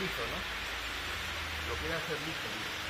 listo, ¿no? Lo quieres hacer listo, listo.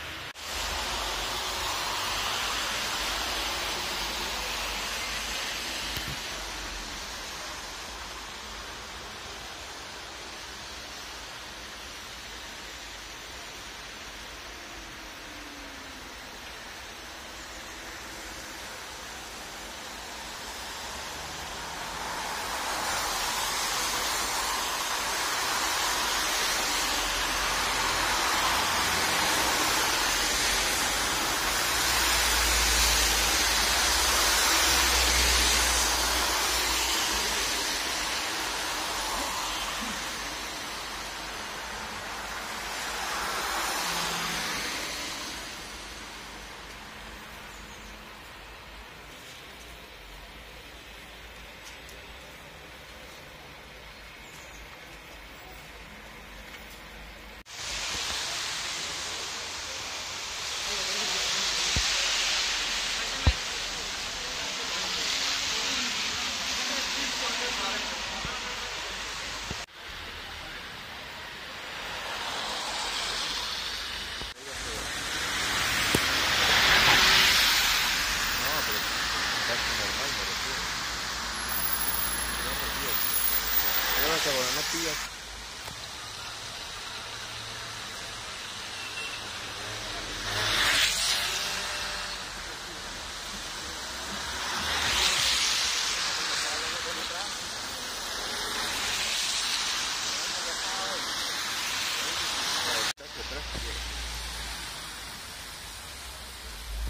Cuando no pillas.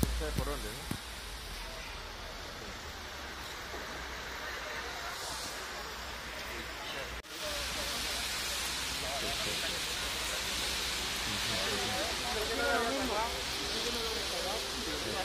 No sabe por dónde, ¿no?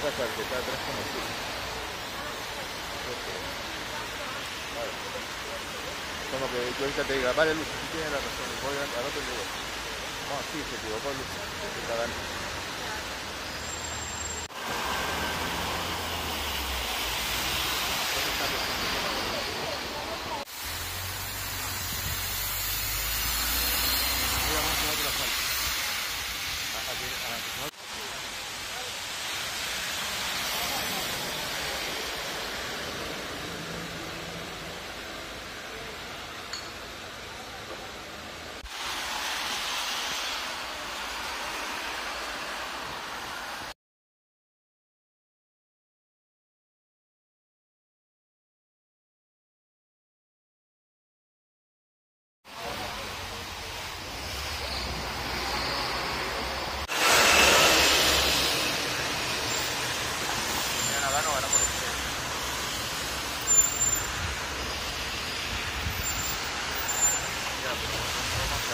Que está atrás como tú. Vale. Como que yo ahorita te diga, vale Luz, tú tienes la razón, voy al al otro digo, no, sí, se equivocó Luz, se está dando. ¿Dónde está Luz? Mira, vamos a hacer otra falta. A- a que- a que no-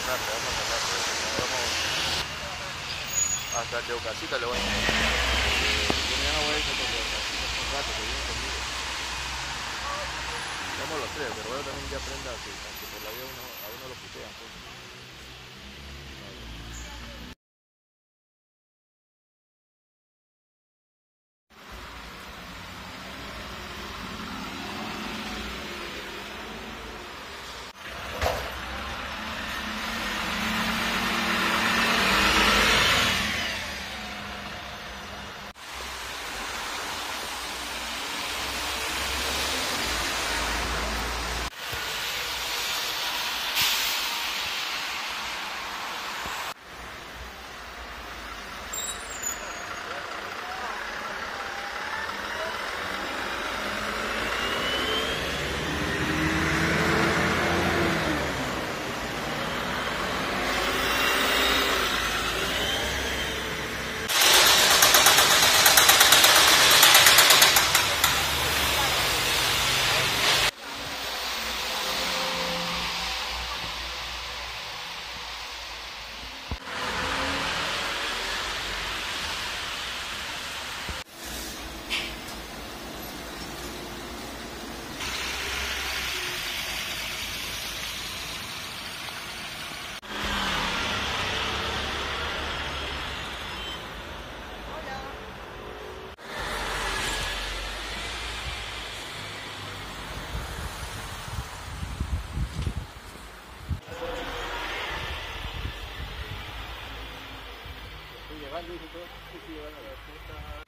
tarde, vamos a. Vamos hasta Teucasita le voy a voy a con rato que conmigo. Vamos los tres, pero yo también ya aprenda que por la vida uno, a uno lo putean. Llegando y todo.